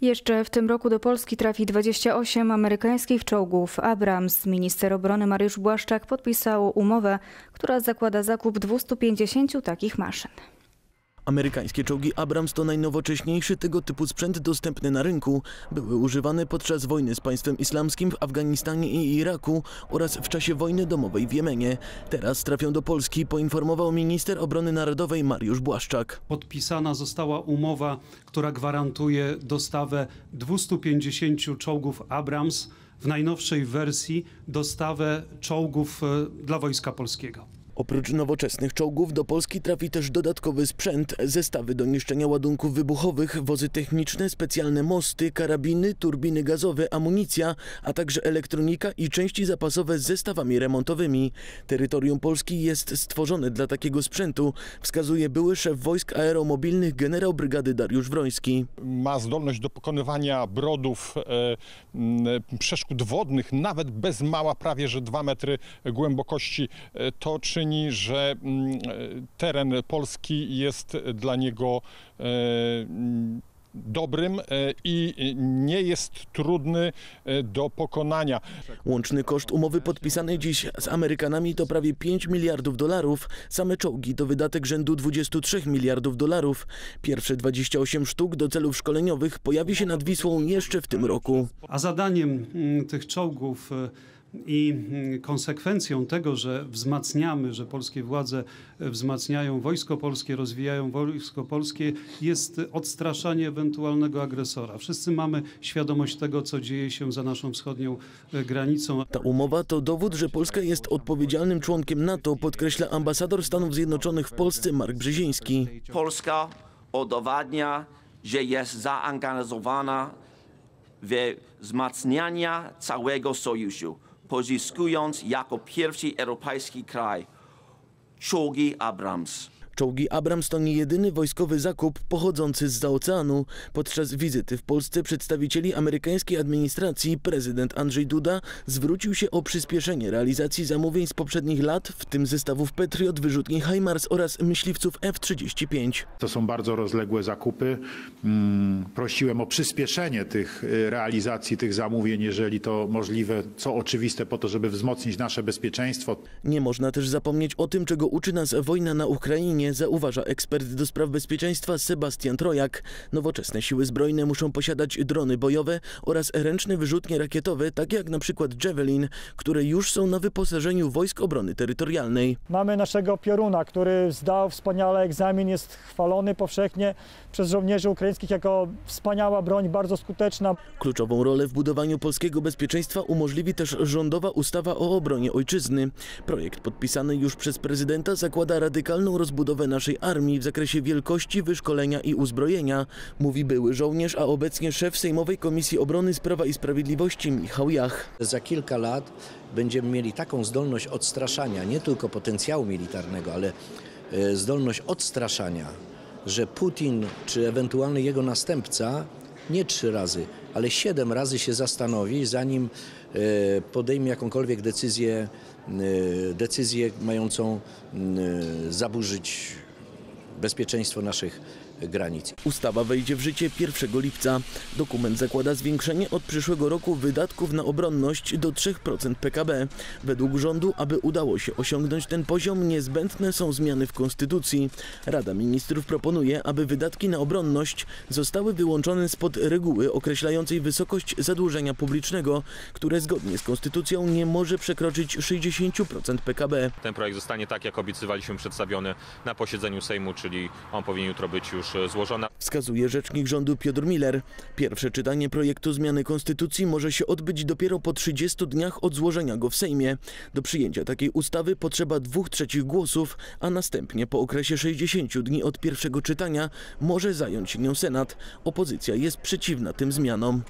Jeszcze w tym roku do Polski trafi 28 amerykańskich czołgów Abrams. Minister obrony Mariusz Błaszczak podpisał umowę, która zakłada zakup 250 takich maszyn. Amerykańskie czołgi Abrams to najnowocześniejszy tego typu sprzęt dostępny na rynku. Były używane podczas wojny z państwem islamskim w Afganistanie i Iraku oraz w czasie wojny domowej w Jemenie. Teraz trafią do Polski, poinformował minister obrony narodowej Mariusz Błaszczak. Podpisana została umowa, która gwarantuje dostawę 250 czołgów Abrams w najnowszej wersji, dostawę czołgów e, dla Wojska Polskiego. Oprócz nowoczesnych czołgów do Polski trafi też dodatkowy sprzęt, zestawy do niszczenia ładunków wybuchowych, wozy techniczne, specjalne mosty, karabiny, turbiny gazowe, amunicja, a także elektronika i części zapasowe z zestawami remontowymi. Terytorium Polski jest stworzone dla takiego sprzętu, wskazuje były szef wojsk aeromobilnych generał brygady Dariusz Wroński. Ma zdolność do pokonywania brodów, e, przeszkód wodnych, nawet bez mała, prawie że 2 metry głębokości. E, To czyni, że mm, e, teren Polski jest dla niego e, dobrym e, i nie jest trudny do pokonania. Łączny koszt umowy podpisanej dziś z Amerykanami to prawie 5 miliardów dolarów. Same czołgi to wydatek rzędu 23 miliardów dolarów. Pierwsze 28 sztuk do celów szkoleniowych pojawi się nad Wisłą jeszcze w tym roku. A zadaniem mm, tych czołgów i mm, konsekwencją tego, że wzmacniamy, że polskie władze e, wzmacniają wojsko polskie, rozwijają wojsko polskie, jest odstraszanie ewentualnego agresora. Wszyscy mamy świadomość tego, co dzieje się za naszą wschodnią e, granicą. Ta umowa to dowód, że Polska jest odpowiedzialnym członkiem NATO, podkreśla ambasador Stanów Zjednoczonych w Polsce Mark Brzeziński. Polska udowadnia, że jest zaangażowana w wzmacnianie całego sojuszu, pozyskując jako pierwszy europejski kraj czołgi Abrams. Czołgi Abrams to nie jedyny wojskowy zakup pochodzący z oceanu. Podczas wizyty w Polsce przedstawicieli amerykańskiej administracji prezydent Andrzej Duda zwrócił się o przyspieszenie realizacji zamówień z poprzednich lat, w tym zestawów Patriot, wyrzutni HIMARS oraz myśliwców F-35. To są bardzo rozległe zakupy. Mm, Prosiłem o przyspieszenie tych y, realizacji tych zamówień, jeżeli to możliwe, co oczywiste po to, żeby wzmocnić nasze bezpieczeństwo. Nie można też zapomnieć o tym, czego uczy nas wojna na Ukrainie, zauważa ekspert do spraw bezpieczeństwa Sebastian Trojak. Nowoczesne siły zbrojne muszą posiadać drony bojowe oraz ręczne wyrzutnie rakietowe, takie jak na przykład Javelin, które już są na wyposażeniu Wojsk Obrony Terytorialnej. Mamy naszego pioruna, który zdał wspaniale egzamin, jest chwalony powszechnie przez żołnierzy ukraińskich jako wspaniała broń, bardzo skuteczna. Kluczową rolę w budowaniu polskiego bezpieczeństwa umożliwi też rządowa ustawa o obronie ojczyzny. Projekt podpisany już przez prezydenta zakłada radykalną rozbudowę naszej armii w zakresie wielkości, wyszkolenia i uzbrojenia, mówi były żołnierz, a obecnie szef Sejmowej Komisji Obrony Sprawa i Sprawiedliwości Michał Jach. Za kilka lat będziemy mieli taką zdolność odstraszania, nie tylko potencjału militarnego, ale e, zdolność odstraszania, że Putin czy ewentualny jego następca nie trzy razy, ale siedem razy się zastanowi, zanim e, podejmie jakąkolwiek decyzję, e, decyzję mającą e, zaburzyć bezpieczeństwo naszych granic. Ustawa wejdzie w życie 1 lipca. Dokument zakłada zwiększenie od przyszłego roku wydatków na obronność do 3% PKB. Według rządu, aby udało się osiągnąć ten poziom, niezbędne są zmiany w Konstytucji. Rada Ministrów proponuje, aby wydatki na obronność zostały wyłączone spod reguły określającej wysokość zadłużenia publicznego, które zgodnie z Konstytucją nie może przekroczyć 60% PKB. Ten projekt zostanie tak, jak obiecywaliśmy, przedstawiony na posiedzeniu Sejmu, czyli on powinien jutro być już e, złożony. Wskazuje rzecznik rządu Piotr Miller. Pierwsze czytanie projektu zmiany konstytucji może się odbyć dopiero po 30 dniach od złożenia go w Sejmie. Do przyjęcia takiej ustawy potrzeba dwóch trzecich głosów, a następnie po okresie 60 dni od pierwszego czytania może zająć nią Senat. Opozycja jest przeciwna tym zmianom.